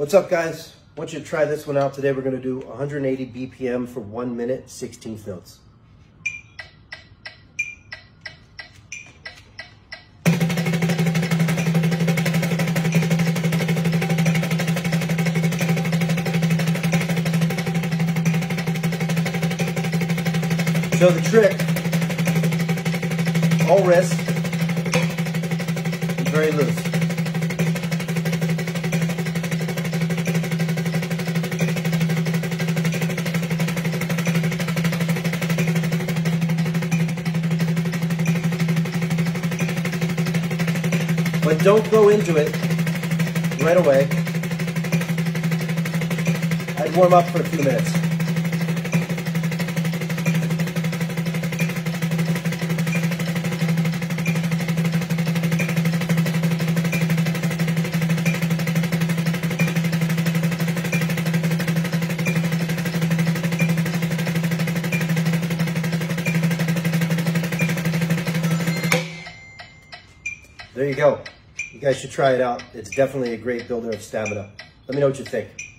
What's up guys? I want you to try this one out today. We're gonna do 180 BPM for one minute, 16th notes. So the trick, all wrist, very loose. But don't go into it right away. I'd warm up for a few minutes. There you go. You guys should try it out. It's definitely a great builder of stamina. Let me know what you think.